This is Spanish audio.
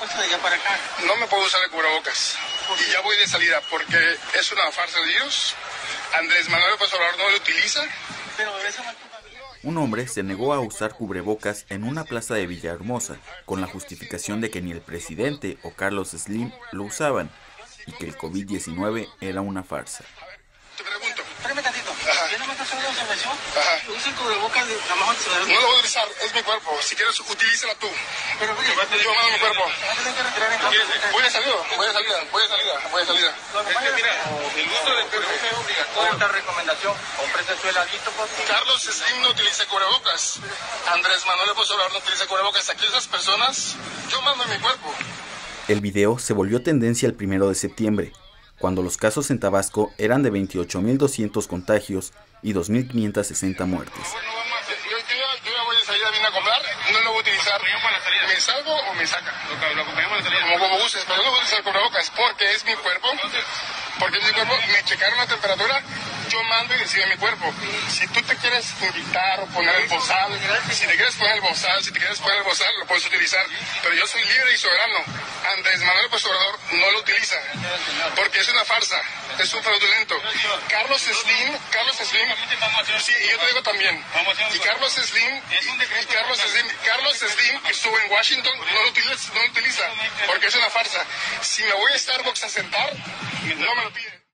de allá para acá? No me puedo usar el cubrebocas. Y ya voy de salida porque es una farsa de Dios. Andrés Manuel López Obrador no lo utiliza. Pero Un hombre se negó a usar cubrebocas en una plaza de Villahermosa, con la justificación de que ni el presidente o Carlos Slim lo usaban y que el COVID-19 era una farsa. Te pregunto. Espérame tantito. Ajá. Ajá. Usa el cubrebocas de la mejor ciudad. No lo voy a utilizar, es mi cuerpo. Si quieres, utilízala tú. Pero oye, Yo mando mi cuerpo. vas a que casa. Voy de salida, voy de salida, voy de salida, voy de salida. mira, el uso del cubrebocas es obligatorio. Esta recomendación, cómprese su heladito, por favor. Carlos Slim no utiliza cubrebocas. Andrés Manuel Obrador no utiliza cubrebocas. Aquí esas personas, yo mando mi cuerpo. El video se volvió tendencia el primero de septiembre, cuando los casos en Tabasco eran de 28.200 contagios y 2.560 muertes. Bueno, vamos a hacer- yo, yo ya- yo voy de salida, vine a comprar, no lo voy a utilizar. ¿Me salgo o me saca? Lo, acompañamos de salida. Como, como gustes, pero no voy a utilizar cubrebocas porque es mi cuerpo. Porque es mi cuerpo, me checaron la temperatura, yo mando y decido mi cuerpo. Si tú te quieres invitar o poner el bozal, si te quieres poner el bozal, si te quieres poner el bozal, lo puedes utilizar. Pero yo soy libre y soberano. Andrés Manuel López Obrador no. Porque es una farsa, es un fraudulento. Carlos Slim, Carlos Slim, y yo te digo también. Y Carlos Slim, y Carlos Slim, Carlos Slim que estuvo en Washington, no lo utiliza, no lo utiliza porque es una farsa. Si me voy a Starbucks a sentar, no me lo piden.